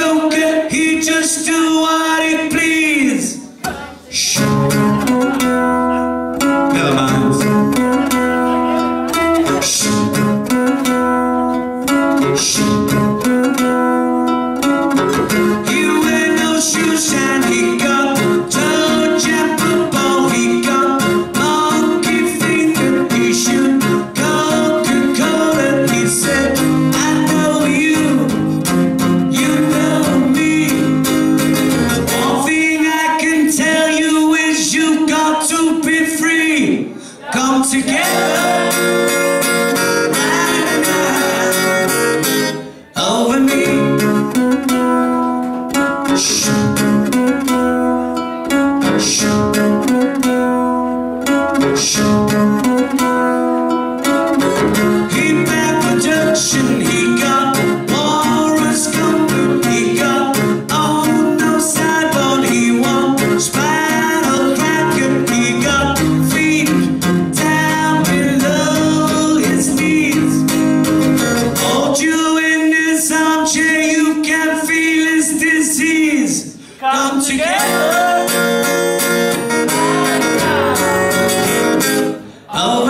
Joker, he just do what he please. Shh. Never mind. Shh. Shh. Together. come, together, together. together.